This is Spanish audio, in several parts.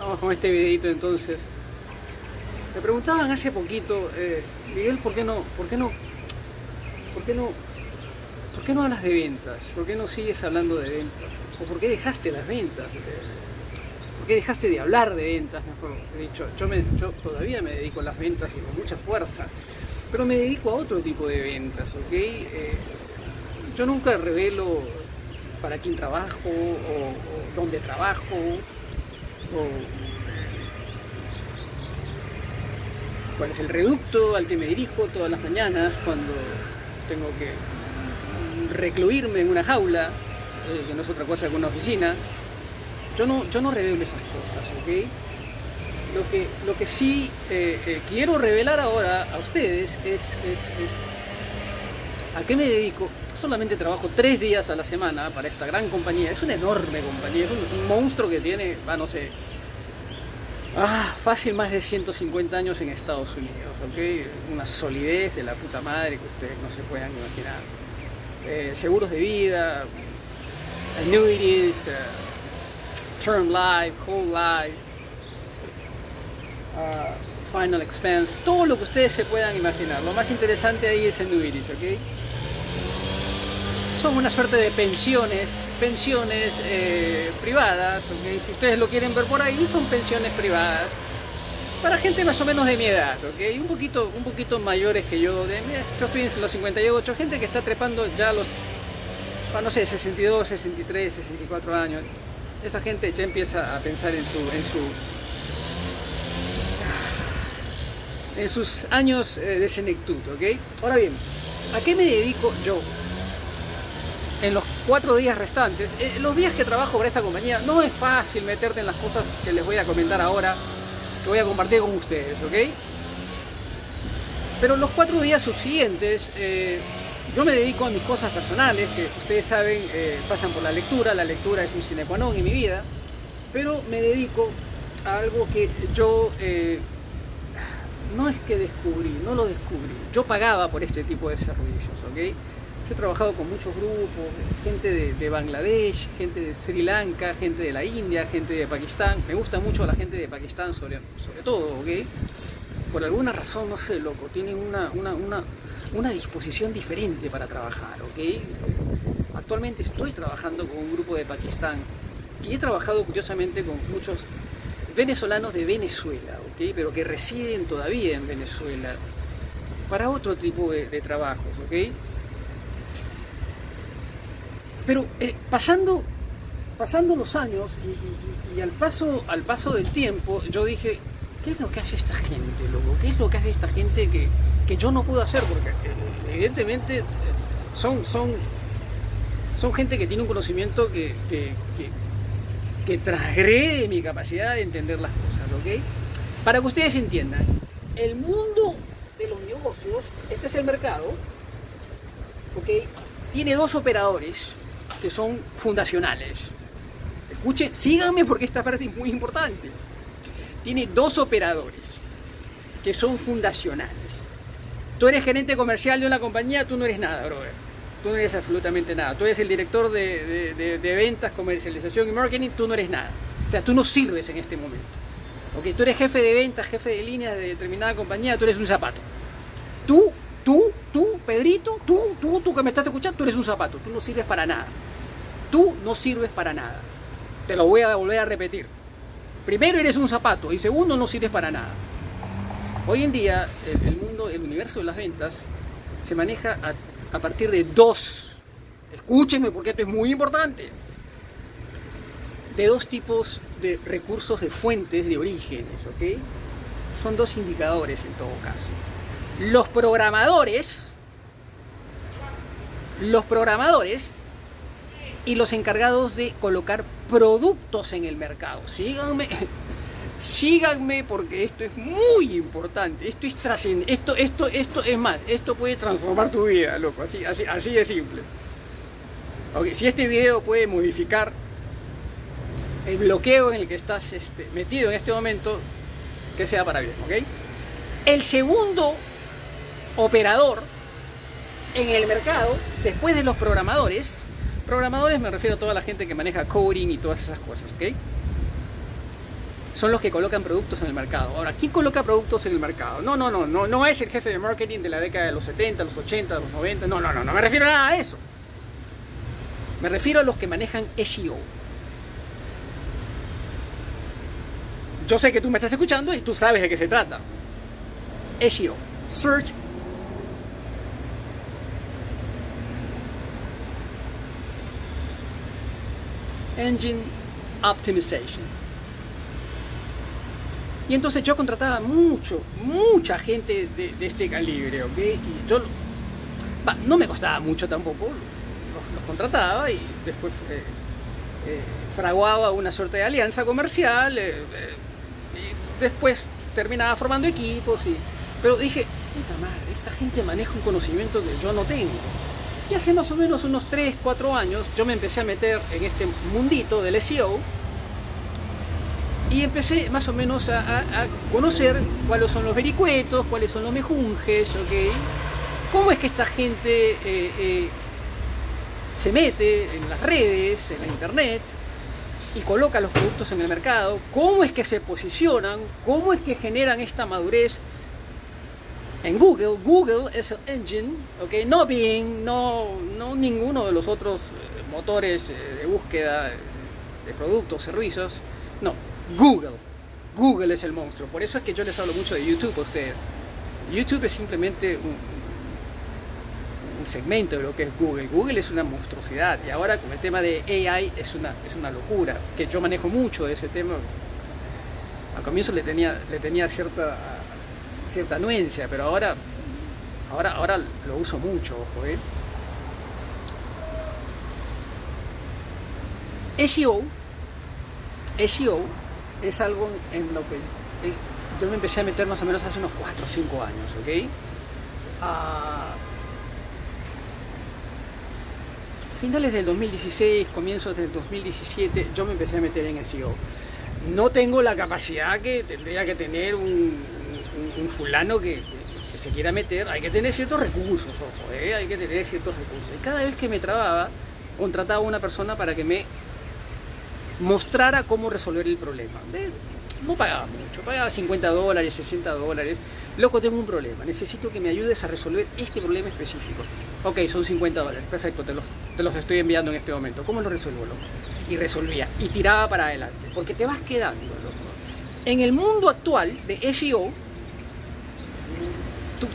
Vamos con este videito entonces. Me preguntaban hace poquito, eh, Miguel, ¿por qué no, por qué no, por qué no, por qué no hablas de ventas? ¿Por qué no sigues hablando de ventas? ¿O por qué dejaste las ventas? Eh, ¿Por qué dejaste de hablar de ventas? Mejor dicho, yo, todavía me dedico a las ventas y con mucha fuerza, pero me dedico a otro tipo de ventas, ¿ok? Eh, yo nunca revelo para quién trabajo o dónde trabajo o cuál es el reducto al que me dirijo todas las mañanas cuando tengo que recluirme en una jaula, eh, que no es otra cosa que una oficina. Yo no, yo no revelo esas cosas, ¿ok? Lo que, lo que sí eh, eh, quiero revelar ahora a ustedes es, a qué me dedico. Solamente trabajo tres días a la semana para esta gran compañía. Es una enorme compañía, es un, monstruo que tiene, va, no sé, ah, fácil más de 150 años en Estados Unidos, ¿ok? Una solidez de la puta madre que ustedes no se puedan imaginar. Eh, seguros de vida, annuities, uh, term life, whole life, uh, final expense, todo lo que ustedes se puedan imaginar. Lo más interesante ahí es annuities, ¿ok? Son una suerte de pensiones, pensiones eh, privadas. Si ustedes lo quieren ver por ahí, son pensiones privadas para gente más o menos de mi edad, ¿ok? Un poquito, un poquito mayores que yo, de, yo estoy en los 58, gente que está trepando ya los, no sé, 62, 63, 64 años. Esa gente ya empieza a pensar en su, en su, en sus años eh, de senectud, ¿ok? Ahora bien, ¿a qué me dedico yo? En los cuatro días restantes, eh, los días que trabajo para esta compañía, no es fácil meterte en las cosas que les voy a comentar ahora, que voy a compartir con ustedes, ¿ok? Pero los cuatro días subsiguientes, eh, yo me dedico a mis cosas personales, que ustedes saben, eh, pasan por la lectura, la lectura es un sine qua non en mi vida, pero me dedico a algo que yo no es que descubrí, no lo descubrí, yo pagaba por este tipo de servicios, ¿ok? Yo he trabajado con muchos grupos, gente de, de, Bangladesh, gente de Sri Lanka, gente de la India, gente de Pakistán. Me gusta mucho la gente de Pakistán sobre, todo, ¿ok? Por alguna razón, no sé, loco, tienen una, disposición diferente para trabajar, ¿ok? Actualmente estoy trabajando con un grupo de Pakistán y he trabajado curiosamente con muchos venezolanos de Venezuela. Pero que residen todavía en Venezuela para otro tipo de, de trabajos, ¿ok? Pero eh, pasando, pasando los años y, al, paso, al paso del tiempo, yo dije, ¿qué es lo que hace esta gente, loco? ¿Qué es lo que hace esta gente que, que yo no puedo hacer? Porque eh, evidentemente son, son, son gente que tiene un conocimiento que, que, que, que transgrede mi capacidad de entender las cosas, ¿ok? Para que ustedes entiendan, el mundo de los negocios, este es el mercado, ¿ok? Tiene dos operadores que son fundacionales. Escuchen, síganme porque esta parte es muy importante. Tiene dos operadores que son fundacionales. Tú eres gerente comercial de una compañía, tú no eres nada, brother. Tú no eres absolutamente nada. Tú eres el director de, de, de, de ventas, comercialización y marketing, tú no eres nada. O sea, tú no sirves en este momento. ¿Okay? Tú eres jefe de ventas, jefe de líneas de determinada compañía, tú eres un zapato. Tú, tú, tú, Pedrito, tú, tú, tú que me estás escuchando, tú eres un zapato. Tú no sirves para nada. Tú no sirves para nada. Te lo voy a volver a repetir. Primero eres un zapato y segundo no sirves para nada. Hoy en día el, mundo, el universo de las ventas se maneja a, a, partir de dos. Escúchenme porque esto es muy importante. De dos tipos de recursos, de fuentes, de orígenes, ¿ok? Son dos indicadores en todo caso. Los programadores, los programadores y los encargados de colocar productos en el mercado. Síganme, síganme porque esto es muy importante. Esto es trascendente. Esto, esto, esto es más. Esto puede transformar tu vida, loco. Así, así, así de simple. Si este video puede modificar el bloqueo en el que estás este, metido en este momento, que sea para bien, ¿ok? El segundo operador en el mercado, después de los programadores, Programadores me refiero a toda la gente que maneja coding y todas esas cosas, ¿ok? son los que colocan productos en el mercado. Ahora, ¿quién coloca productos en el mercado? No, no, no, no, no es el jefe de marketing de la década de los 70, los 80, los 90, no, no, no, no me refiero a nada de eso. Me refiero a los que manejan SEO. Yo sé que tú me estás escuchando y tú sabes de qué se trata. SEO, Search Engine Optimization. Y entonces yo contrataba mucho, mucha gente de, este calibre, ¿ok? Y yo, no me costaba mucho tampoco, los, contrataba y después eh, eh, fraguaba una suerte de alianza comercial eh, y después terminaba formando equipos. Y, pero dije, puta madre, esta gente maneja un conocimiento que yo no tengo. Y hace más o menos unos 3, 4 años yo me empecé a meter en este mundito del SEO y empecé más o menos a, conocer cuáles son los vericuetos, cuáles son los mejunjes, ¿ok? ¿Cómo es que esta gente eh, eh, se mete en las redes, en la internet, y coloca los productos en el mercado? ¿Cómo es que se posicionan? ¿Cómo es que generan esta madurez en Google, Google es el engine, ¿ok? no Bing, no, no ninguno de los otros eh, motores eh, de búsqueda de productos, servicios, no, Google, Google es el monstruo. Por eso es que yo les hablo mucho de YouTube a ustedes. YouTube es simplemente un, segmento de lo que es Google. Google es una monstruosidad y ahora con el tema de AI es una, es una locura, que yo manejo mucho ese tema. Al comienzo le tenía, le tenía cierta cierta anuencia, pero ahora, ahora, ahora lo uso mucho, ojo, ¿eh? SEO, SEO es algo en lo que eh, yo me empecé a meter más o menos hace unos 4 o 5 años, ¿ok? A finales del 2016, comienzos del 2017, yo me empecé a meter en SEO. No tengo la capacidad que tendría que tener un, un, fulano que, se quiera meter, hay que tener ciertos recursos, ojo, ¿eh? hay que tener ciertos recursos. Y cada vez que me trababa, contrataba a una persona para que me mostrara cómo resolver el problema. No pagaba mucho, pagaba 50 dólares, 60 dólares. Loco, tengo un problema, necesito que me ayudes a resolver este problema específico. Ok, son 50 dólares, perfecto, te los, te los estoy enviando en este momento. ¿Cómo lo resuelvo, loco? Y resolvía, y tiraba para adelante, porque te vas quedando, loco. En el mundo actual de SEO,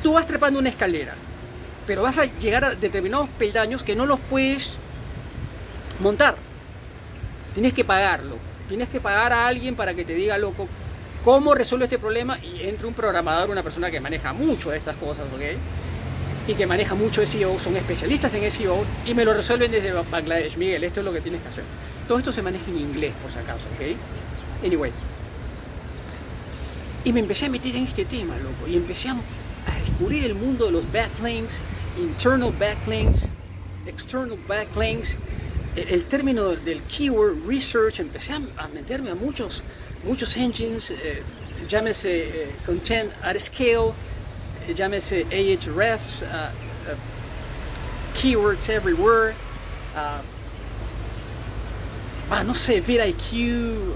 Tú, vas trepando una escalera, pero vas a llegar a determinados peldaños que no los puedes montar. Tienes que pagarlo. Tienes que pagar a alguien para que te diga, loco, cómo resuelve este problema y entre un programador, una persona que maneja mucho de estas cosas, ¿ok? Y que maneja mucho SEO, son especialistas en SEO y me lo resuelven desde Bangladesh. Miguel, esto es lo que tienes que hacer. Todo esto se maneja en inglés, por si acaso, ¿ok? Anyway. Y me empecé a meter en este tema, loco, y empecé a descubrir el mundo de los backlinks, internal backlinks, external backlinks, el, término del keyword research, empecé a, meterme a muchos, muchos engines, eh, llámese eh, content at scale, eh, llámese Ahrefs, uh, keywords everywhere, uh, ah, no sé, vidIQ,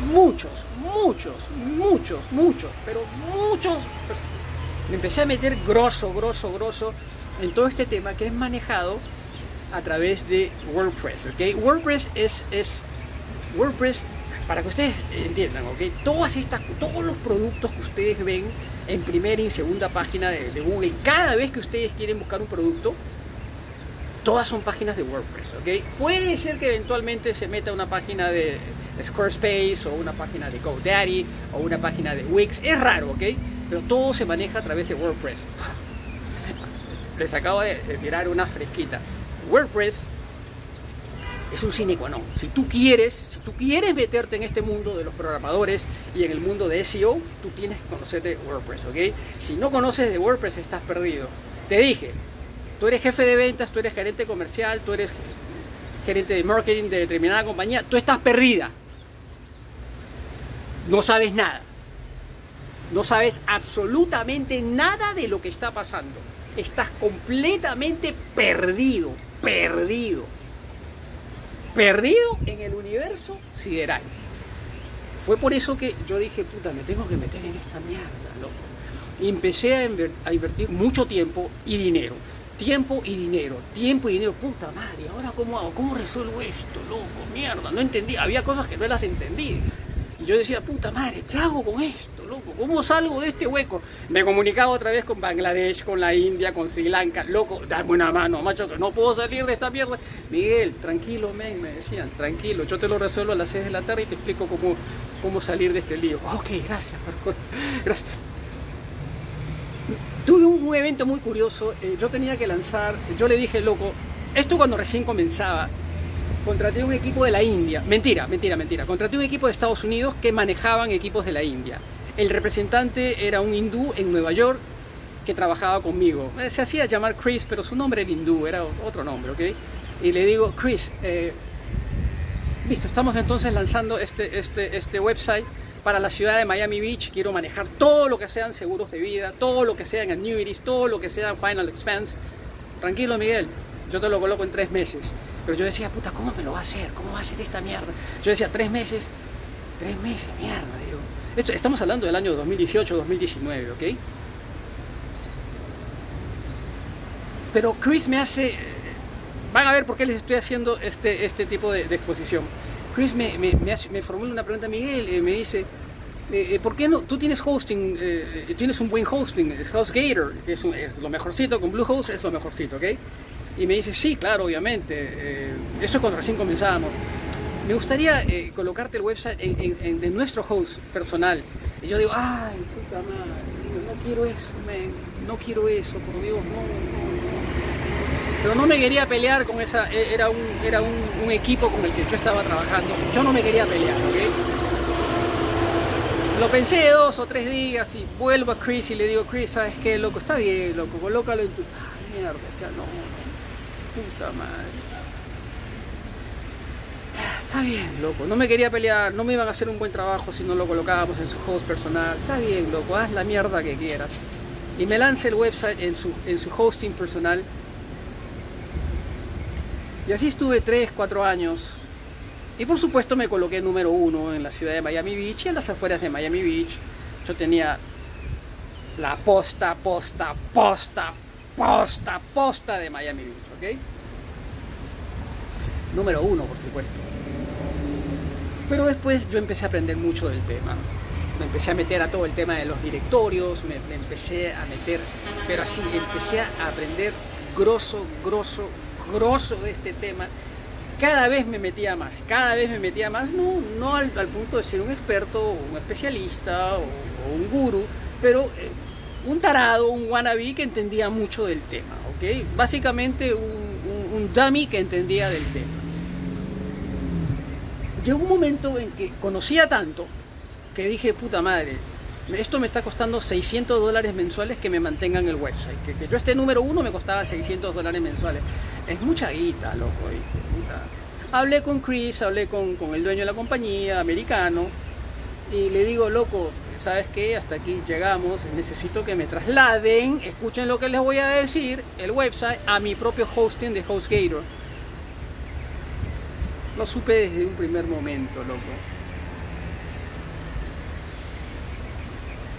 muchos, muchos, muchos, muchos, pero muchos. Me empecé a meter grosso, grosso, grosso en todo este tema que es manejado a través de WordPress. ¿okay? WordPress es, es WordPress, para que ustedes entiendan, ¿okay? Todas estas, todos los productos que ustedes ven en primera y segunda página de, de Google, cada vez que ustedes quieren buscar un producto, todas son páginas de WordPress, ¿ok? Puede ser que eventualmente se meta una página de Squarespace o una página de GoDaddy o una página de Wix. Es raro, ¿ok? Pero todo se maneja a través de WordPress. Les acabo de, tirar una fresquita. WordPress es un sine qua. Si tú quieres, si tú quieres meterte en este mundo de los programadores y en el mundo de SEO, tú tienes que conocer de WordPress, ¿ok? Si no conoces de WordPress, estás perdido. Te dije, tú eres jefe de ventas, tú eres gerente comercial, tú eres gerente de marketing de determinada compañía, tú estás perdida no sabes nada. No sabes absolutamente nada de lo que está pasando. Estás completamente perdido, perdido. perdido en el universo sideral. Fue por eso que yo dije, puta, me tengo que meter en esta mierda, loco. Y empecé a, invertir mucho tiempo y dinero. Tiempo y dinero, tiempo y dinero. Puta madre, ¿ahora cómo hago? ¿Cómo resuelvo esto, loco? Mierda, no entendí. Había cosas que no las entendí. Yo decía, puta madre, ¿qué hago con esto, loco? ¿Cómo salgo de este hueco? Me comunicaba otra vez con Bangladesh, con la India, con Sri Lanka. Loco, dame una mano, macho, no puedo salir de esta mierda. Miguel, tranquilo, men, me decían, tranquilo, yo te lo resuelvo a las 6 de la tarde y te explico cómo, cómo salir de este lío. Ok, gracias, Marco. Gracias. Tuve un, evento muy curioso. Eh, yo tenía que lanzar, yo le dije, loco, esto cuando recién comenzaba, contraté un equipo de la India. Mentira, mentira, mentira. Contraté un equipo de Estados Unidos que manejaban equipos de la India. El representante era un hindú en Nueva York que trabajaba conmigo. Eh, se hacía llamar Chris, pero su nombre era hindú, era otro nombre, ¿ok? Y le digo, Chris, eh, listo, estamos entonces lanzando este, este, este website para la ciudad de Miami Beach. Quiero manejar todo lo que sean seguros de vida, todo lo que sean annuities, todo lo que sea final expense. Tranquilo, Miguel, yo te lo coloco en tres meses. Pero yo decía, puta, ¿cómo me lo va a hacer? ¿Cómo va a hacer esta mierda? Yo decía, tres meses, tres meses, mierda, digo. Esto, estamos hablando del año 2018, 2019, ¿ok? Pero Chris me hace... Van a ver por qué les estoy haciendo este, este tipo de, exposición. Chris me, me, me, formula una pregunta, Miguel, y me dice, eh, eh, ¿por qué no? Tú tienes hosting, eh, tienes un buen hosting, es HostGator, que es, es, lo mejorcito, con Bluehost es lo mejorcito, ¿ok? Y me dice, sí, claro, obviamente. Eh, eso es cuando recién comenzábamos. Me gustaría eh, colocarte el website en, nuestro host personal. Y yo digo, ay, puta madre, no quiero eso, no quiero eso, por Dios, no, no, Pero no me quería pelear con esa, e, era un, era un, equipo con el que yo estaba trabajando. Yo no me quería pelear, ¿ok? Lo pensé dos o tres días y vuelvo a Chris y le digo, Chris, ¿sabes qué, loco? Está bien, loco, colócalo en tu... Ah, mierda, o no, puta madre. Está bien, loco. No me quería pelear, no me iban a hacer un buen trabajo si no lo colocábamos en su host personal. Está bien, loco, haz la mierda que quieras. Y me lance el website en su, en su hosting personal. Y así estuve 3, 4 años. Y por supuesto me coloqué número uno en la ciudad de Miami Beach y en las afueras de Miami Beach. Yo tenía la posta, posta, posta, posta, posta de Miami Beach. Número uno, por supuesto. Pero después yo empecé a aprender mucho del tema. Me empecé a meter a todo el tema de los directorios, me, empecé a meter, pero así, empecé a aprender grosso, grosso, grosso de este tema. Cada vez me metía más, cada vez me metía más, no, no al, punto de ser un experto, un especialista o, un guru, pero eh, un tarado, un wannabe que entendía mucho del tema. Básicamente un, dummy que entendía del tema. Llegó un momento en que conocía tanto que dije, puta madre, esto me está costando 600 dólares mensuales que me mantengan el website. Que, yo esté número uno me costaba 600 dólares mensuales. Es mucha guita, loco. Hablé con Chris, hablé con el dueño de la compañía, americano, y le digo, loco, ¿sabes qué? Hasta aquí llegamos, necesito que me trasladen, escuchen lo que les voy a decir, el website, a mi propio hosting de HostGator. Lo supe desde un primer momento, loco.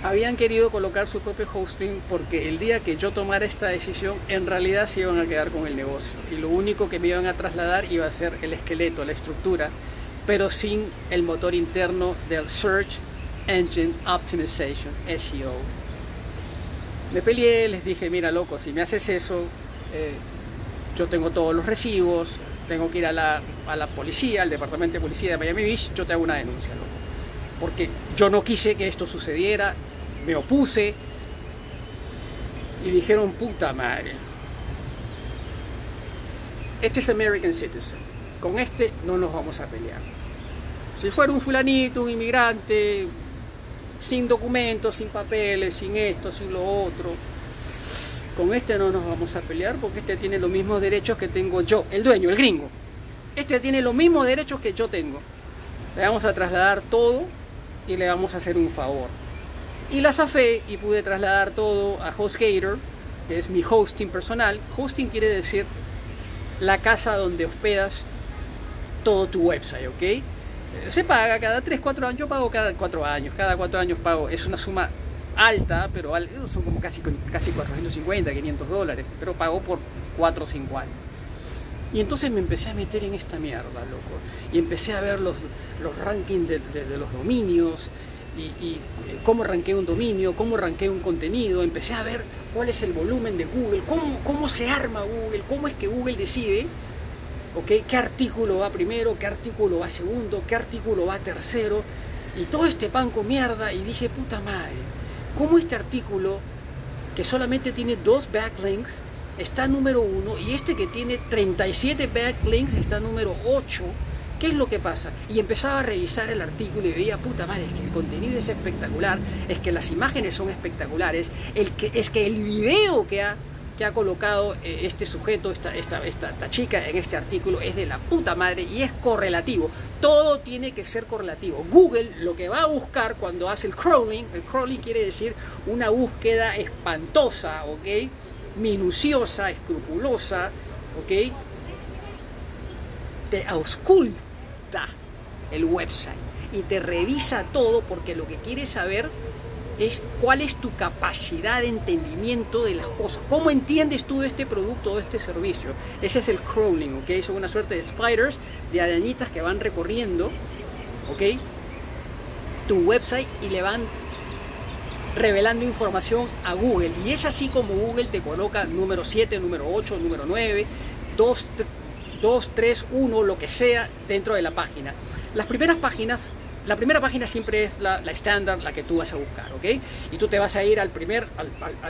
Habían querido colocar su propio hosting porque el día que yo tomara esta decisión, en realidad se iban a quedar con el negocio. Y lo único que me iban a trasladar iba a ser el esqueleto, la estructura, pero sin el motor interno del search Engine Optimization, SEO. Me peleé, les dije, mira loco, si me haces eso, eh, yo tengo todos los recibos, tengo que ir a la, a la, policía, al departamento de policía de Miami Beach, yo te hago una denuncia, loco. Porque yo no quise que esto sucediera, me opuse y dijeron, puta madre, este es American Citizen, con este no nos vamos a pelear. Si fuera un fulanito, un inmigrante, sin documentos, sin papeles, sin esto, sin lo otro. Con este no nos vamos a pelear porque este tiene los mismos derechos que tengo yo, el dueño, el gringo. Este tiene los mismos derechos que yo tengo. Le vamos a trasladar todo y le vamos a hacer un favor. Y la zafé y pude trasladar todo a HostGator, que es mi hosting personal. Hosting quiere decir la casa donde hospedas todo tu website, ¿ok? Eh, se paga cada 3, 4 años, yo pago cada 4 años, cada 4 años pago, es una suma alta, pero son como casi, casi 450, 500 dólares, pero pago por 4 o 5 años. Y entonces me empecé a meter en esta mierda, loco. Y empecé a ver los, los rankings de, los dominios y, cómo ranqué un dominio, cómo ranqué un contenido. Empecé a ver cuál es el volumen de Google, cómo, cómo se arma Google, cómo es que Google decide ¿okay? qué artículo va primero, qué artículo va segundo, qué artículo va tercero. Y todo este pan con mierda. Y dije, puta madre, ¿cómo este artículo, que solamente tiene dos backlinks, está número 1 y este que tiene 37 backlinks está número 8. ¿Qué es lo que pasa? Y empezaba a revisar el artículo y veía, puta madre, es que el contenido es espectacular, es que las imágenes son espectaculares, es que el video que ha, que ha colocado eh, este sujeto, esta, esta, esta, chica en este artículo es de la puta madre y es correlativo. Todo tiene que ser correlativo. Google lo que va a buscar cuando hace el crawling, el crawling quiere decir una búsqueda espantosa, ¿ok? minuciosa, escrupulosa, ¿ok? Te ausculta el website y te revisa todo porque lo que quiere saber es cuál es tu capacidad de entendimiento de las cosas. ¿Cómo entiendes tú este producto o este servicio? Ese es el crawling, ¿ok? Son una suerte de spiders, de arañitas que van recorriendo, ¿ok? Tu website y le van revelando información a Google. Y es así como Google te coloca número 7, número 8, número 9, 2, 2 3, 1, lo que sea dentro de la página. Las primeras páginas la primera página siempre es la, estándar, la que tú vas a buscar, ¿ok? Y tú te vas a ir al primer,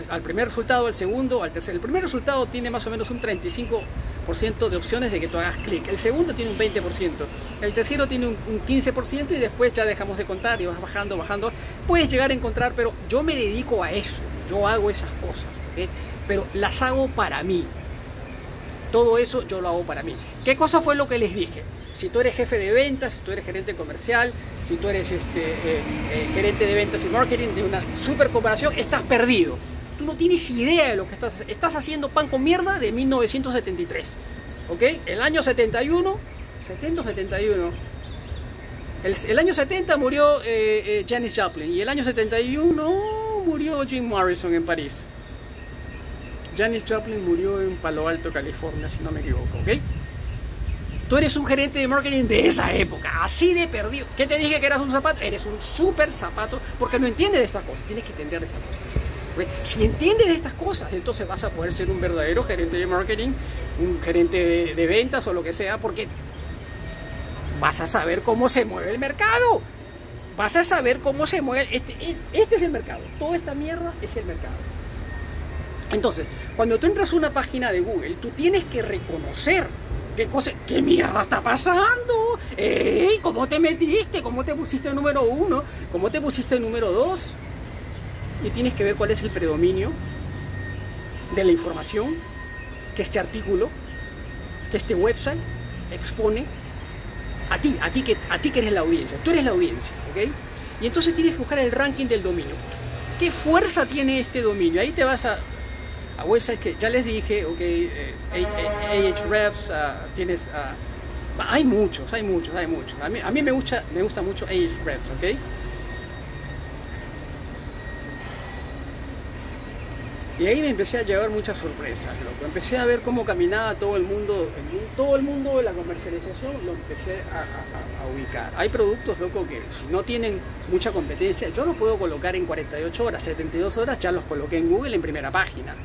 al, primer resultado, al segundo, al tercer. El primer resultado tiene más o menos un 35% de opciones de que tú hagas clic. El segundo tiene un 20%. El tercero tiene un, 15% y después ya dejamos de contar y vas bajando, bajando. Puedes llegar a encontrar, pero yo me dedico a eso. Yo hago esas cosas, ¿ok? Pero las hago para mí. Todo eso yo lo hago para mí. ¿Qué cosa fue lo que les dije? Si tú eres jefe de ventas, si tú eres gerente comercial, si tú eres este, eh, eh, gerente de ventas y marketing de una super comparación, estás perdido. Tú no tienes idea de lo que estás haciendo. Estás haciendo pan con mierda de 1973. ¿Ok? El año 71, 70 71. El, año 70 murió eh, Janis Joplin y el año 71 murió Jim Morrison en París. Janis Joplin murió en Palo Alto, California, si no me equivoco, ¿ok? Tú eres un gerente de marketing de esa época, así de perdido. ¿Qué te dije que eras un zapato? Eres un súper zapato porque no entiendes de estas cosas. Tienes que entender de estas cosas. Si entiendes de estas cosas, entonces vas a poder ser un verdadero gerente de marketing, un gerente de, ventas o lo que sea, porque vas a saber cómo se mueve el mercado. Vas a saber cómo se mueve. Este, este es el mercado. Toda esta mierda es el mercado. Entonces, cuando tú entras a una página de Google, tú tienes que reconocer ¿Qué? ¿Qué mierda está pasando? ¡Ey! ¿Cómo te metiste? ¿Cómo te pusiste número uno? ¿Cómo te pusiste número dos? Y tienes que ver cuál es el predominio de la información que este artículo, que este website expone a ti, a ti que, a ti que eres la audiencia. Tú eres la audiencia, ¿ok? Y entonces tienes que buscar el ranking del dominio. ¿Qué fuerza tiene este dominio? Ahí te vas a a websites que ya les dije, ok, eh, Ahrefs, uh, tienes, uh, hay muchos, hay muchos, hay muchos. A mí, a mí me, gusta, me gusta mucho Ahrefs, ok. Y ahí me empecé a llevar muchas sorpresas, loco. Empecé a ver cómo caminaba todo el mundo, todo el mundo de la comercialización, lo empecé a, a, ubicar. Hay productos, loco, que si no tienen mucha competencia, yo los puedo colocar en 48 horas, 72 horas, ya los coloqué en Google en primera página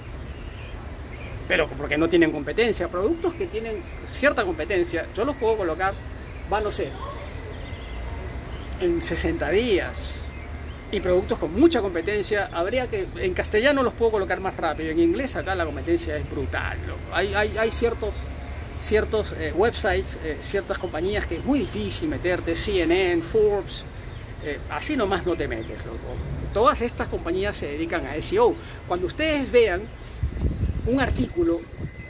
pero porque no tienen competencia. Productos que tienen cierta competencia, yo los puedo colocar, van, no sé, en 60 días. Y productos con mucha competencia, habría que, en castellano los puedo colocar más rápido, en inglés acá la competencia es brutal. Hay, hay, hay, ciertos, ciertos eh, websites, eh, ciertas compañías que es muy difícil meterte, CNN, Forbes, eh, así nomás no te metes, loco. Todas estas compañías se dedican a SEO. Cuando ustedes vean un artículo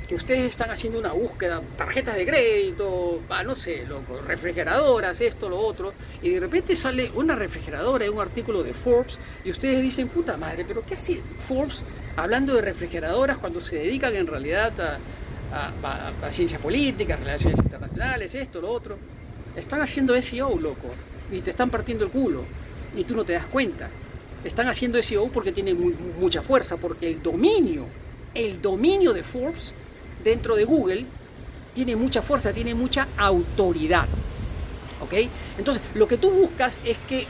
que ustedes están haciendo una búsqueda, tarjetas de crédito, no sé, loco, refrigeradoras, esto, lo otro, y de repente sale una refrigeradora en un artículo de Forbes y ustedes dicen, puta madre, pero ¿qué hace Forbes hablando de refrigeradoras cuando se dedican en realidad a, ciencia política, relaciones internacionales, esto, lo otro. Están haciendo SEO, loco, y te están partiendo el culo, y tú no te das cuenta. Están haciendo SEO porque tienen mucha fuerza, porque el dominio, el dominio de Forbes dentro de Google tiene mucha fuerza, tiene mucha autoridad. ¿Ok? Entonces, lo que tú buscas es que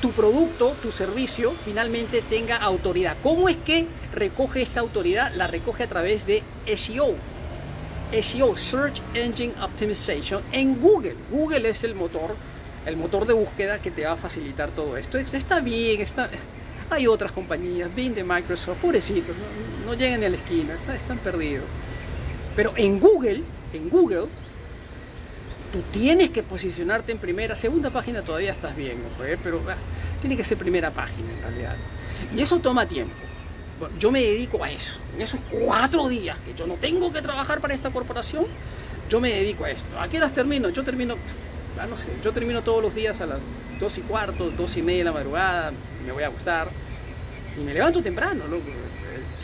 tu producto, tu servicio, finalmente tenga autoridad. ¿Cómo es que recoge esta autoridad? La recoge a través de SEO. SEO, Search Engine Optimization, en Google. Google es el motor, el motor de búsqueda que te va a facilitar todo esto. Está bien, está... Hay otras compañías, Bing de Microsoft, pobrecitos, no llegan ni a la esquina, están perdidos. Pero en Google, en Google, tú tienes que posicionarte en primera, segunda página todavía estás bien, ¿eh? pero ah, tiene que ser primera página en realidad. Y eso toma tiempo. yo me dedico a eso. En esos cuatro días que yo no tengo que trabajar para esta corporación, yo me dedico a esto. ¿A qué horas termino? Yo termino, no sé, yo termino todos los días a las dos y cuarto, dos y media de la madrugada, me voy a gustar. Y me levanto temprano, loco.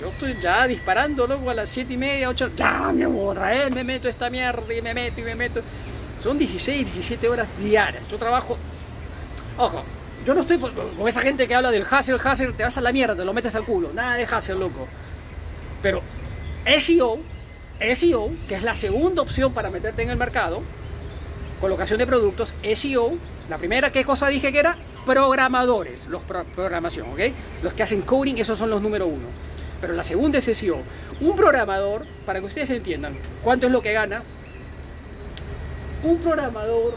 Yo estoy ya disparando, loco, a las siete y media, ocho, ya me voy otra vez, me meto esta mierda y me meto y me meto. Son 16, 17 horas diarias. Yo trabajo. Ojo, yo no estoy con esa gente que habla del hustle, hustle, te vas a la mierda, te lo metes al culo. Nada de hustle, loco. Pero SEO, SEO, que es la segunda opción para meterte en el mercado, colocación de productos, SEO, la primera, ¿qué cosa dije que era? Programadores, los programación, ¿ok? Los que hacen coding, esos son los número uno. Pero la segunda es SEO. Un programador, para que ustedes entiendan cuánto es lo que gana, un programador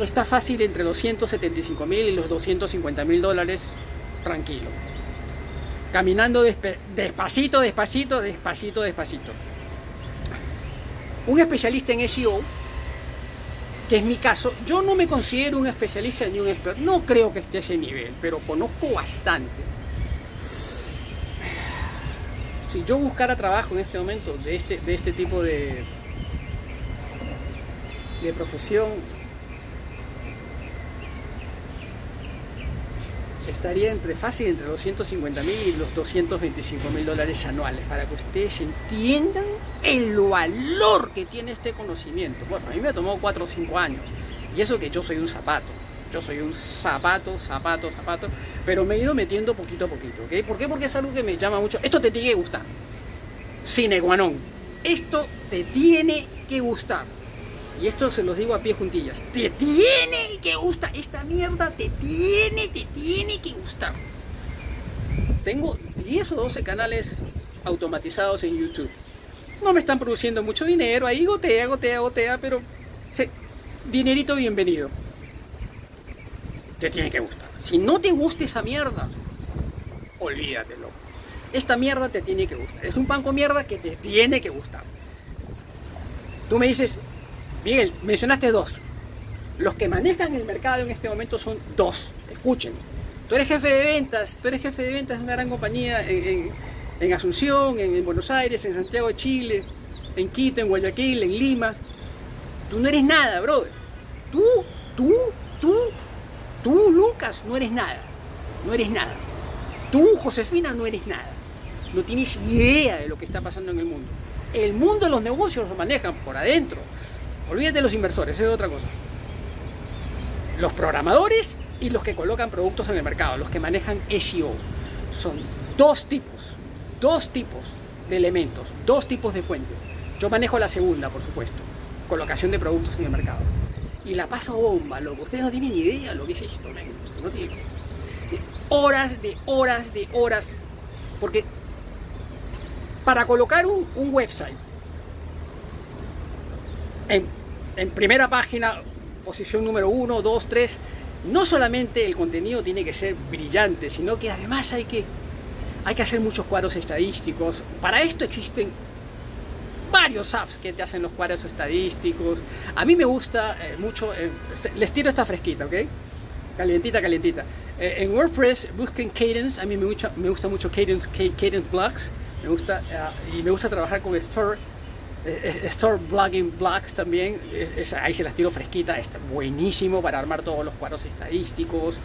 está fácil entre los 175 mil y los 250 mil dólares tranquilo. Caminando despacito, despacito, despacito, despacito. Un especialista en SEO, que es mi caso, yo no me considero un especialista ni un experto, no creo que esté a ese nivel, pero conozco bastante. Si yo buscara trabajo en este momento de este, de este tipo de, de profesión estaría entre fácil entre los 150 mil y los 225 mil dólares anuales para que ustedes entiendan el valor que tiene este conocimiento. Bueno, a mí me ha tomado 4 o 5 años y eso que yo soy un zapato. Yo soy un zapato, zapato, zapato, pero me he ido metiendo poquito a poquito, ¿ok? ¿Por qué? Porque es algo que me llama mucho. Esto te tiene que gustar. Sine qua Esto te tiene que gustar. Y esto se los digo a pie juntillas. Te tiene que gustar. Esta mierda te tiene, te tiene que gustar. Tengo 10 o 12 canales automatizados en YouTube. No me están produciendo mucho dinero. Ahí gotea, gotea, gotea. Pero dinerito bienvenido. Te tiene que gustar. Si no te gusta esa mierda, olvídatelo. Esta mierda te tiene que gustar. Es un pan con mierda que te tiene que gustar. Tú me dices, Miguel, mencionaste dos. Los que manejan el mercado en este momento son dos. Escuchen. Tú eres jefe de ventas, tú eres jefe de ventas de una gran compañía en, Asunción, en, Buenos Aires, en Santiago de Chile, en Quito, en Guayaquil, en Lima. Tú no eres nada, brother. Tú, tú, tú, tú, Lucas, no eres nada. No eres nada. Tú, Josefina, no eres nada. No tienes idea de lo que está pasando en el mundo. El mundo de los negocios lo manejan por adentro Olvídate de los inversores, eso es otra cosa. Los programadores y los que colocan productos en el mercado, los que manejan SEO. Son dos tipos, dos tipos de elementos, dos tipos de fuentes. Yo manejo la segunda, por supuesto, colocación de productos en el mercado. Y la paso bomba, loco. Ustedes no tienen ni idea lo que es esto, no tienen. Horas de horas de horas. Porque para colocar un, un website en en primera página, posición número 1, 2, 3, no solamente el contenido tiene que ser brillante, sino que además hay que, hay que hacer muchos cuadros estadísticos. Para esto existen varios apps que te hacen los cuadros estadísticos. A mí me gusta eh, mucho, eh, les tiro esta fresquita, ¿ok? Calientita, calientita. Eh, en WordPress busquen Cadence, a mí me, gusta, me gusta mucho Cadence, Cadence Blocks, me gusta, y me gusta trabajar con Store eh, eh, Store Blogging Blocks también, ahí se las tiro fresquita, está buenísimo para armar todos los cuadros estadísticos.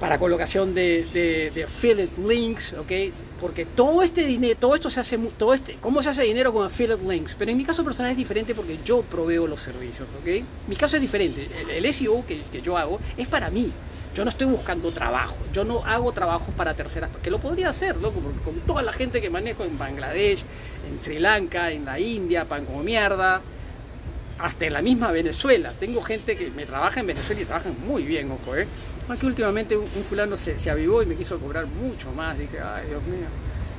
Para colocación de, de, affiliate links, ¿ok? Porque todo este dinero, todo esto se hace, todo este, ¿cómo se hace dinero con affiliate links? Pero en mi caso personal es diferente porque yo proveo los servicios, ¿ok? Mi caso es diferente. El, SEO que, que, yo hago es para mí. Yo no estoy buscando trabajo. Yo no hago trabajos para terceras, porque lo podría hacer, loco, con toda la gente que manejo en Bangladesh, en Sri Lanka, en la India, pan como mierda hasta en la misma Venezuela. Tengo gente que me trabaja en Venezuela y trabajan muy bien, ojo, ¿eh? Aquí últimamente un, fulano se, avivó y me quiso cobrar mucho más. Dije, ay, Dios mío,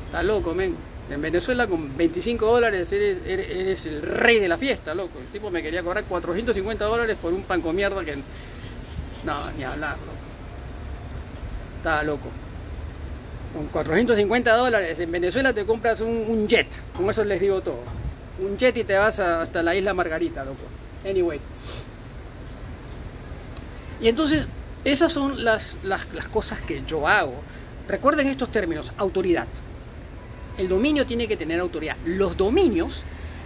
está loco, men. En Venezuela con 25 dólares eres, el rey de la fiesta, loco. El tipo me quería cobrar 450 dólares por un pan con mierda que... No, ni hablar, loco. Estaba loco. Con 450 dólares en Venezuela te compras un jet. Con eso les digo todo un jet y te vas hasta la isla Margarita, loco. Anyway. Y entonces, esas son las, las, cosas que yo hago. Recuerden estos términos, autoridad. El dominio tiene que tener autoridad. Los dominios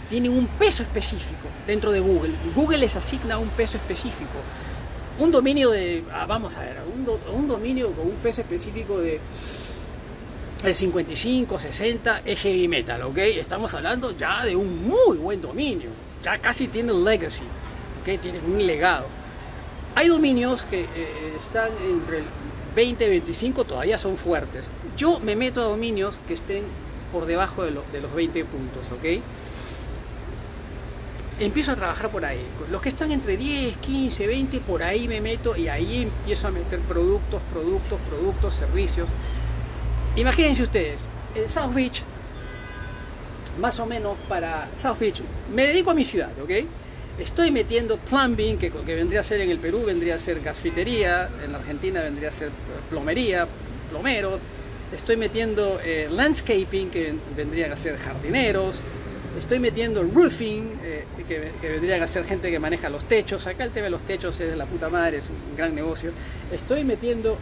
tienen un peso específico dentro de Google. Google les asigna un peso específico. Un dominio de, ah, vamos a ver, un dominio con un peso específico de el 55, 60 es heavy metal, ¿ok? Estamos hablando ya de un muy buen dominio, ya casi tiene legacy, ¿ok? Tiene un legado. Hay dominios que eh, están entre el 20 y 25, todavía son fuertes. Yo me meto a dominios que estén por debajo de, de los 20 puntos, ¿ok? Empiezo a trabajar por ahí. Los que están entre 10, 15, 20, por ahí me meto y ahí empiezo a meter productos, productos, productos, servicios Imagínense ustedes, en South Beach, más o menos para South Beach, me dedico a mi ciudad, ¿ok? Estoy metiendo plumbing, que, que vendría a ser en el Perú, vendría a ser gasfitería, en Argentina vendría a ser plomería, plomeros. Estoy metiendo eh, landscaping, que vendrían a ser jardineros. Estoy metiendo roofing, eh, que, que, vendrían a ser gente que maneja los techos. Acá el tema de los techos es de la puta madre, es un gran negocio. Estoy metiendo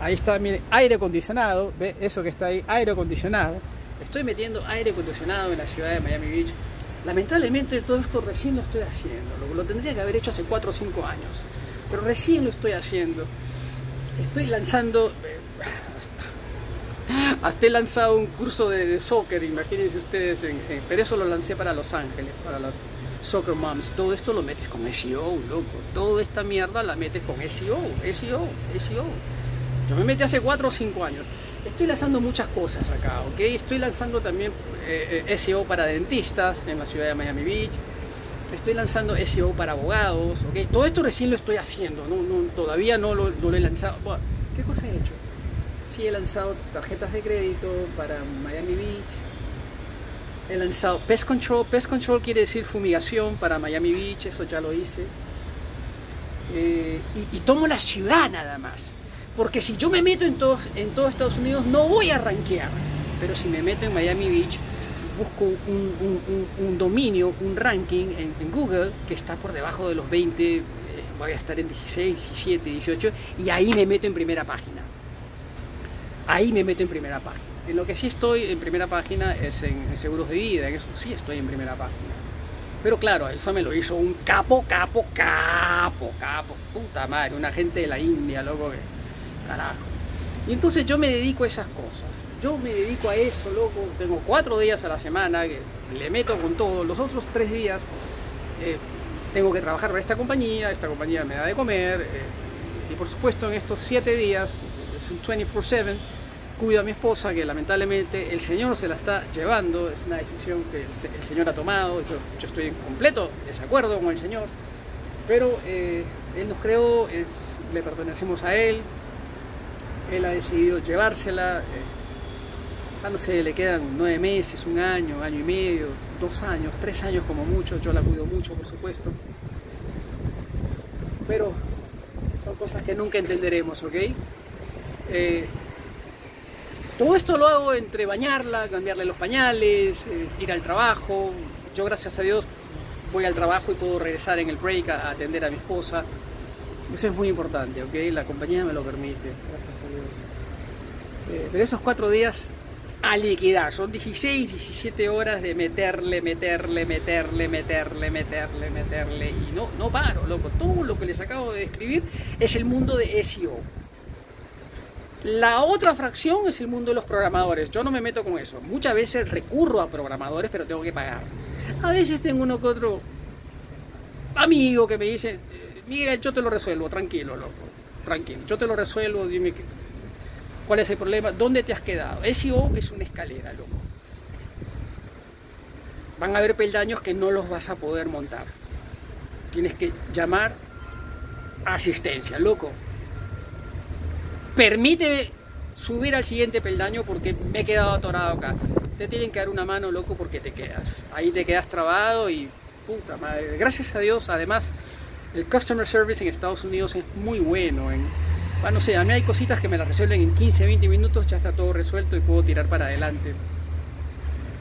Ahí está mi aire acondicionado, ¿ve? Eso que está ahí, aire acondicionado. Estoy metiendo aire acondicionado en la ciudad de Miami Beach. Lamentablemente todo esto recién lo estoy haciendo. Lo, tendría que haber hecho hace 4 o 5 años. Pero recién lo estoy haciendo. Estoy lanzando... Eh, hasta he lanzado un curso de, soccer, imagínense ustedes, pero eso lo lancé para Los Ángeles, para los soccer moms. Todo esto lo metes con SEO, loco. Toda esta mierda la metes con SEO, SEO, SEO. Yo me metí hace 4 o 5 años. Estoy lanzando muchas cosas acá, ¿ok? Estoy lanzando también eh, eh, SEO para dentistas en la ciudad de Miami Beach. Estoy lanzando SEO para abogados, ¿ok? Todo esto recién lo estoy haciendo, todavía no lo, he lanzado. ¿Qué cosa he hecho? Sí, he lanzado tarjetas de crédito para Miami Beach. He lanzado Pest Control. Pest Control quiere decir fumigación para Miami Beach, eso ya lo hice. Eh, y tomo la ciudad nada más. Porque si yo me meto en todos en todo Estados Unidos no voy a rankear. Pero si me meto en Miami Beach, busco un, dominio, un ranking en, Google que está por debajo de los 20, eh, voy a estar en 16, 17, 18, y ahí me meto en primera página. Ahí me meto en primera página. En lo que sí estoy en primera página es en, seguros de vida, en eso sí estoy en primera página. Pero claro, eso me lo hizo un capo, capo, capo, capo, puta madre, una gente de la India, loco, que y entonces yo me dedico a esas cosas. Yo me dedico a eso, loco. Tengo cuatro días a la semana que le meto con todo. Los otros tres días eh, tengo que trabajar para esta compañía. Esta compañía me da de comer. Eh, y por supuesto, en estos siete días, es un 24-7, cuido a mi esposa, que lamentablemente el Señor se la está llevando. Es una decisión que el, Señor ha tomado. Yo, estoy en completo desacuerdo con el Señor. Pero eh, Él nos creó, le pertenecemos a Él, él ha decidido llevársela. Eh, no sé, le quedan nueve meses, un año, año y medio, dos años, tres años como mucho. Yo la cuido mucho, por supuesto. Pero son cosas que nunca entenderemos, ¿ok? Eh, todo esto lo hago entre bañarla, cambiarle los pañales, eh, ir al trabajo. Yo, gracias a Dios, voy al trabajo y puedo regresar en el break a atender a mi esposa. Eso es muy importante, ¿ok? La compañía me lo permite, gracias a Dios. Eh, pero esos cuatro días a liquidar, son 16, 17 horas de meterle, meterle, meterle, meterle, meterle, meterle, y no, no paro, loco. Todo lo que les acabo de describir es el mundo de SEO. La otra fracción es el mundo de los programadores. Yo no me meto con eso. Muchas veces recurro a programadores, pero tengo que pagar. A veces tengo uno que otro amigo que me dice, Miguel, yo te lo resuelvo, tranquilo, loco. Tranquilo, yo te lo resuelvo, dime cuál es el problema, dónde te has quedado. SEO es una escalera, loco. Van a haber peldaños que no los vas a poder montar. Tienes que llamar asistencia, loco permíteme subir al siguiente peldaño porque me he quedado atorado acá. Te tienen que dar una mano, loco, porque te quedas. Ahí te quedas trabado y puta madre. Gracias a Dios, además, el customer service en Estados Unidos es muy bueno. En, no sé, a mí hay cositas que me las resuelven en 15, 20 minutos, ya está todo resuelto y puedo tirar para adelante.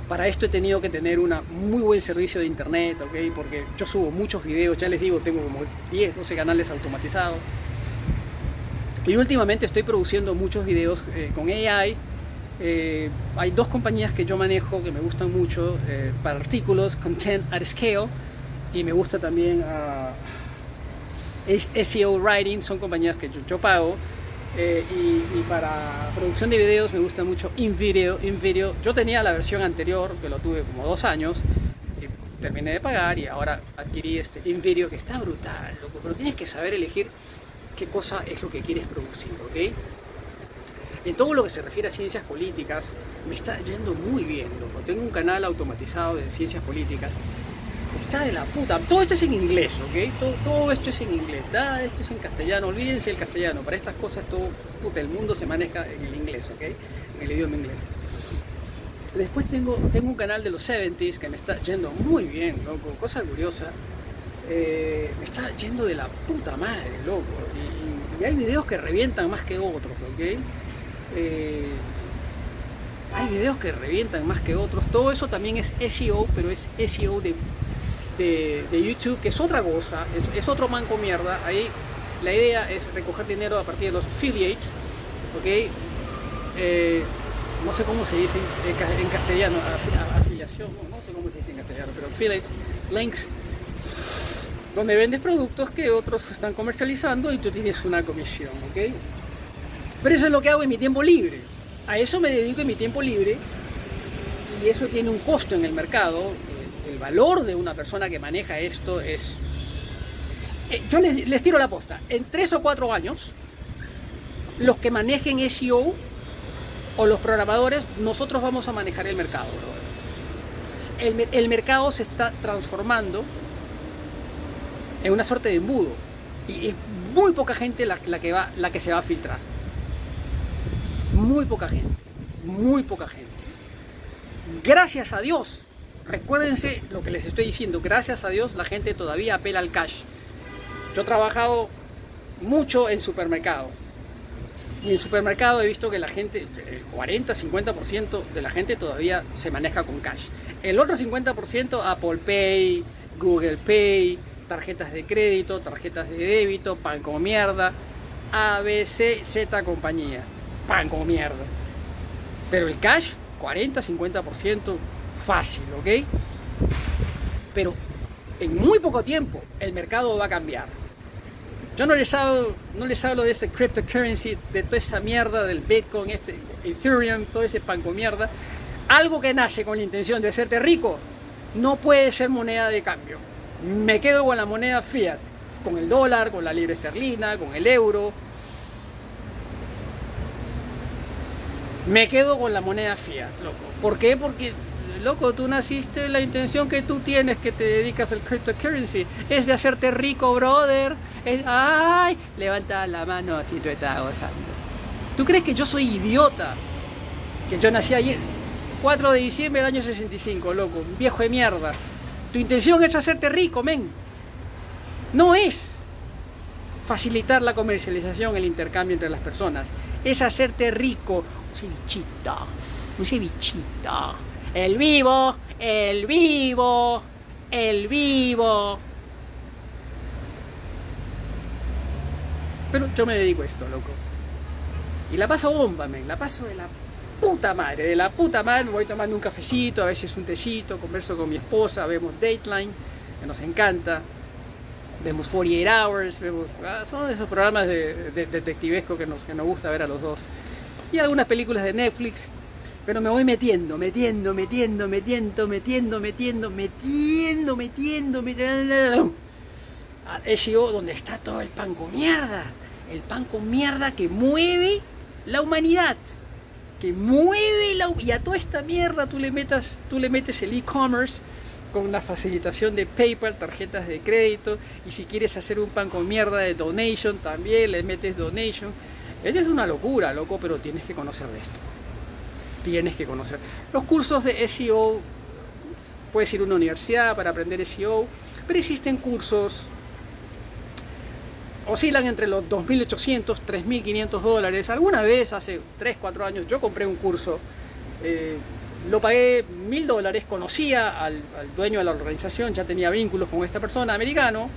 Para esto he tenido que tener un muy buen servicio de internet, ¿ok? Porque yo subo muchos videos, ya les digo, tengo como 10, 12 canales automatizados. Y últimamente estoy produciendo muchos videos eh, con AI. Eh, hay dos compañías que yo manejo que me gustan mucho eh, para artículos, Content at Scale, y me gusta también uh, SEO Writing, son compañías que yo, pago. Y, para producción de videos me gusta mucho InVideo. InVideo. Yo tenía la versión anterior, que lo tuve como dos años, y terminé de pagar y ahora adquirí este InVideo que está brutal, loco, pero tienes que saber elegir qué cosa es lo que quieres producir, ¿ok? En todo lo que se refiere a ciencias políticas, me está yendo muy bien, loco. Tengo un canal automatizado de ciencias políticas. Está de la puta. Todo esto es en inglés, ¿ok? Todo, esto es en inglés. Nada esto es en castellano. Olvídense el castellano. Para estas cosas todo, puta, el mundo se maneja en el inglés, ¿ok? En el idioma inglés. Después tengo, tengo un canal de los 70s que me está yendo muy bien, loco. Cosa curiosa. Eh, me está yendo de la puta madre, loco. Y, hay videos que revientan más que otros, ¿ok? Eh, hay videos que revientan más que otros. Todo eso también es SEO, pero es SEO de, de, YouTube, que es otra cosa, es, otro manco mierda. Ahí la idea es recoger dinero a partir de los affiliates, ¿ok? Eh, no sé cómo se dice en, castellano, afiliación, no sé cómo se dice en castellano, pero affiliates, links donde vendes productos que otros están comercializando y tú tienes una comisión, ¿ok? Pero eso es lo que hago en mi tiempo libre. A eso me dedico en mi tiempo libre y eso tiene un costo en el mercado. El valor de una persona que maneja esto es... Eh, yo les, tiro la posta. En tres o cuatro años, los que manejen SEO o los programadores, nosotros vamos a manejar el mercado. El, el mercado se está transformando es una suerte de embudo. Y es muy poca gente la, que va, la que se va a filtrar. Muy poca gente. Muy poca gente. Gracias a Dios. Recuérdense lo que les estoy diciendo. Gracias a Dios la gente todavía apela al cash. Yo he trabajado mucho en supermercado. Y en supermercado he visto que la gente, el 40, 50% de la gente todavía se maneja con cash. El otro 50% Apple Pay, Google Pay, tarjetas de crédito, tarjetas de débito, pan como mierda, A, B, C, Z compañía, pan como mierda. Pero el cash, 40, 50% fácil, ¿ok? Pero en muy poco tiempo el mercado va a cambiar. Yo no les hablo, no les hablo de ese cryptocurrency, de toda esa mierda del Bitcoin, este, Ethereum, todo ese pan con mierda. Algo que nace con la intención de hacerte rico no puede ser moneda de cambio me quedo con la moneda fiat, con el dólar, con la libra esterlina, con el euro. Me quedo con la moneda fiat, loco. ¿Por qué? Porque, loco, tú naciste, la intención que tú tienes que te dedicas al cryptocurrency es de hacerte rico, brother. Ay, levanta la mano así tú estás gozando. ¿Tú crees que yo soy idiota? Que yo nací ayer, 4 de diciembre del año 65, loco, viejo de mierda. Tu intención es hacerte rico, men. No es facilitar la comercialización, el intercambio entre las personas. Es hacerte rico. Un cevichito, un cevichito. El vivo, el vivo, el vivo. Pero yo me dedico a esto, loco. Y la paso bomba, men. La paso de la puta madre, de la puta madre, voy tomando un cafecito, a veces un tecito, converso con mi esposa, vemos Dateline, que nos encanta, vemos 48 Hours, vemos, ah, son esos programas de, detectivesco que nos, que nos gusta ver a los dos. y algunas películas de Netflix. Pero me voy metiendo, metiendo, metiendo, metiendo, metiendo, metiendo, metiendo, metiendo, metiendo. Al SEO donde está todo el pan con mierda. El pan con mierda que mueve la humanidad. Que mueve la y a toda esta mierda tú le metas, tú le metes el e-commerce con la facilitación de PayPal, tarjetas de crédito, y si quieres hacer un pan con mierda de donation, también le metes donation. Es una locura, loco, pero tienes que conocer de esto. Tienes que conocer. Los cursos de SEO, puedes ir a una universidad para aprender SEO, pero existen cursos, oscilan entre los 2.800, 3.500 dólares. Alguna vez, hace 3, 4 años, yo compré un curso. Eh, lo pagué mil dólares, conocía al, dueño de la organización, ya tenía vínculos con esta persona americano,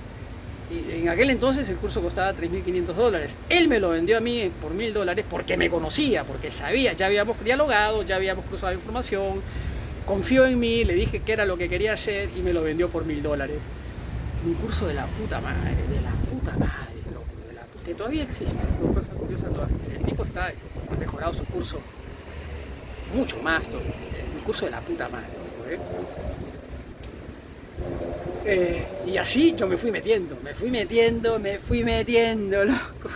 en aquel entonces el curso costaba 3.500 dólares. Él me lo vendió a mí por mil dólares porque me conocía, porque sabía, ya habíamos dialogado, ya habíamos cruzado información, confió en mí, le dije que era lo que quería hacer y me lo vendió por mil dólares. Un curso de la puta madre, de la puta madre, loco, de la puta, que todavía existe, cosa curiosa todavía. El tipo está, ha mejorado su curso mucho más todavía curso de la puta madre, ¿eh? Eh, y así yo me fui metiendo, me fui metiendo, me fui metiendo, loco.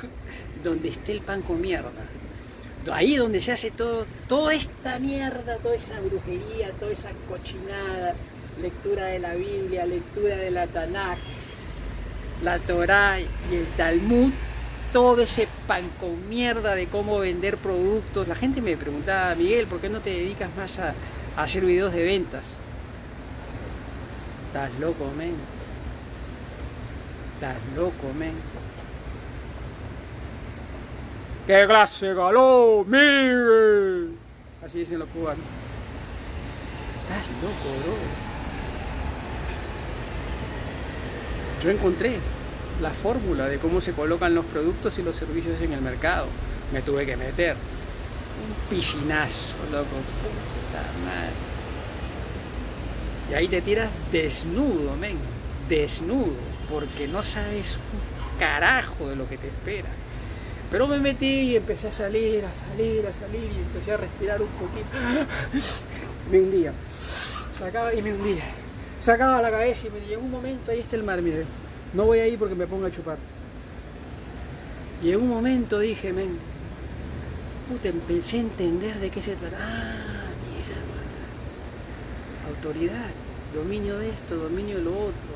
Donde esté el pan con mierda. Ahí donde se hace todo, toda esta mierda, toda esa brujería, toda esa cochinada, lectura de la Biblia, lectura de la Tanakh, la Torah y el Talmud, todo ese pan con mierda de cómo vender productos. La gente me preguntaba, Miguel, ¿por qué no te dedicas más a, hacer videos de ventas. Estás loco, men. Estás loco, men. ¡Qué clase galó, Miguel! Así dicen los cubanos. Estás loco, bro. Yo encontré la fórmula de cómo se colocan los productos y los servicios en el mercado. Me tuve que meter un piscinazo, loco. Y ahí te tiras desnudo, men. Desnudo. Porque no sabes un carajo de lo que te espera. Pero me metí y empecé a salir, a salir, a salir y empecé a respirar un poquito. Me hundía. Sacaba y me hundía. Sacaba la cabeza y me llegó un momento, ahí está el mar, mire. No voy a ir porque me pongo a chupar. Y en un momento dije, men, puta, empecé a entender de qué se trata. Autoridad, dominio de esto, dominio de lo otro,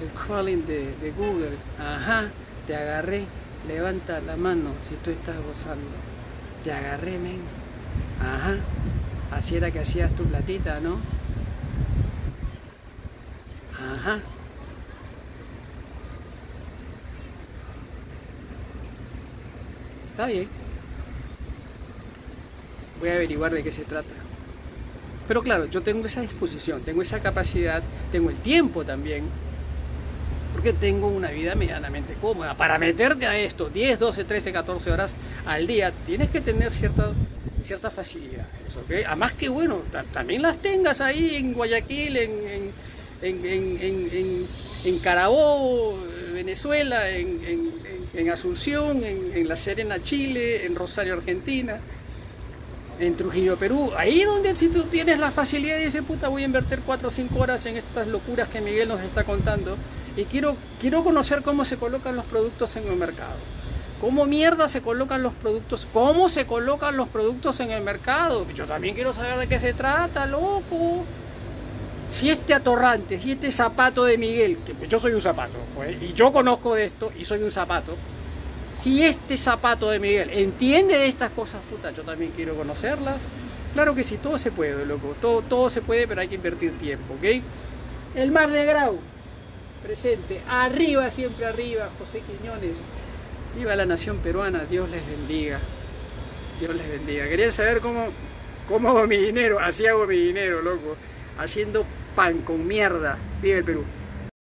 el crawling de, Google, ajá, te agarré, levanta la mano si tú estás gozando, te agarré, men, ajá, así era que hacías tu platita, ¿no? Ajá. Está bien. Voy a averiguar de qué se trata. Pero claro, yo tengo esa disposición, tengo esa capacidad, tengo el tiempo también, porque tengo una vida medianamente cómoda. Para meterte a esto 10, 12, 13, 14 horas al día, tienes que tener cierta, cierta facilidad. ¿okay? Además que bueno, también las tengas ahí en Guayaquil, en, en, en, en Carabobo, Venezuela, en, Asunción, en La Serena, Chile, en Rosario, Argentina en Trujillo, Perú, ahí donde si tú tienes la facilidad y dices, puta, voy a invertir 4 o 5 horas en estas locuras que Miguel nos está contando y quiero, quiero conocer cómo se colocan los productos en el mercado. ¿Cómo mierda se colocan los productos? ¿Cómo se colocan los productos en el mercado? Yo también quiero saber de qué se trata, loco. Si este atorrante, si este zapato de Miguel, que yo soy un zapato, pues, y yo conozco de esto y soy un zapato, si este zapato de Miguel entiende de estas cosas, puta, yo también quiero conocerlas. Claro que sí, todo se puede, loco. Todo, todo se puede, pero hay que invertir tiempo, ¿ok? El Mar de Grau, presente. Arriba, siempre arriba, José Quiñones. Viva la nación peruana, Dios les bendiga. Dios les bendiga. Querían saber cómo, cómo hago mi dinero. Así hago mi dinero, loco. Haciendo pan con mierda. Viva el Perú.